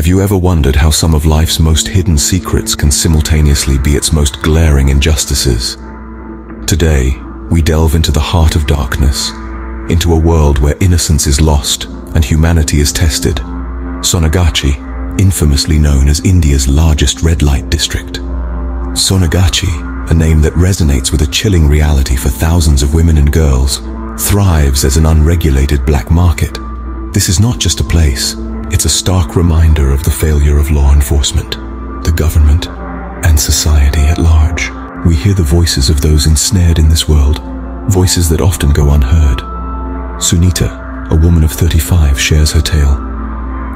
Have you ever wondered how some of life's most hidden secrets can simultaneously be its most glaring injustices? Today, we delve into the heart of darkness, into a world where innocence is lost and humanity is tested. Sonagachi, infamously known as India's largest red light district. Sonagachi, a name that resonates with a chilling reality for thousands of women and girls, thrives as an unregulated black market. This is not just a place, it's a stark reminder of the failure of law enforcement, the government, and society at large. We hear the voices of those ensnared in this world, voices that often go unheard. Sunita, a woman of 35, shares her tale.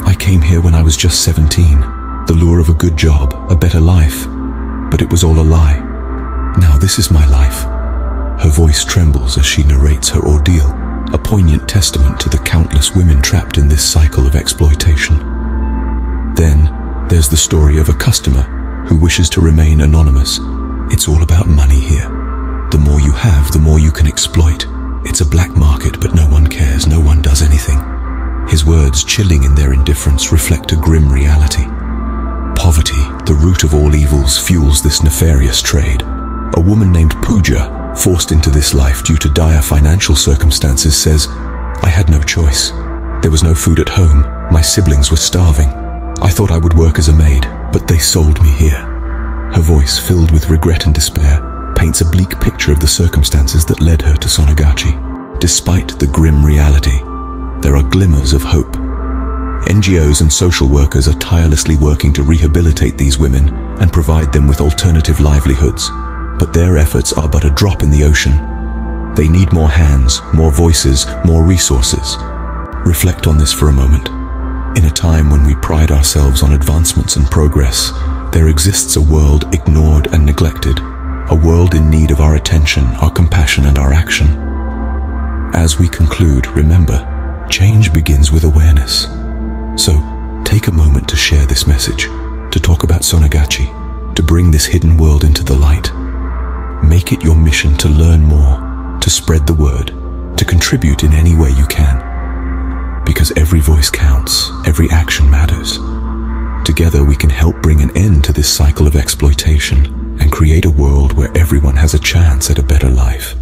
I came here when I was just 17, the lure of a good job, a better life, but it was all a lie. Now this is my life. Her voice trembles as she narrates her ordeal a poignant testament to the countless women trapped in this cycle of exploitation. Then, there's the story of a customer who wishes to remain anonymous. It's all about money here. The more you have, the more you can exploit. It's a black market, but no one cares, no one does anything. His words, chilling in their indifference, reflect a grim reality. Poverty, the root of all evils, fuels this nefarious trade. A woman named Pooja forced into this life due to dire financial circumstances, says, I had no choice. There was no food at home. My siblings were starving. I thought I would work as a maid, but they sold me here. Her voice, filled with regret and despair, paints a bleak picture of the circumstances that led her to Sonagachi. Despite the grim reality, there are glimmers of hope. NGOs and social workers are tirelessly working to rehabilitate these women and provide them with alternative livelihoods but their efforts are but a drop in the ocean. They need more hands, more voices, more resources. Reflect on this for a moment. In a time when we pride ourselves on advancements and progress, there exists a world ignored and neglected, a world in need of our attention, our compassion and our action. As we conclude, remember, change begins with awareness. So, take a moment to share this message, to talk about Sonagachi, to bring this hidden world into the light. Make it your mission to learn more, to spread the word, to contribute in any way you can. Because every voice counts, every action matters. Together we can help bring an end to this cycle of exploitation and create a world where everyone has a chance at a better life.